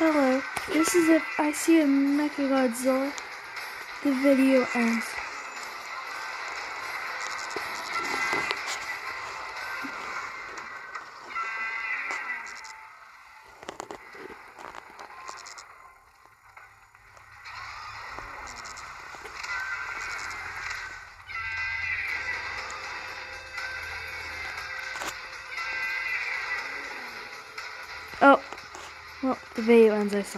Hello, this is if I see a Mechagodzilla, the video ends. Oh, well, the video ends, I saw.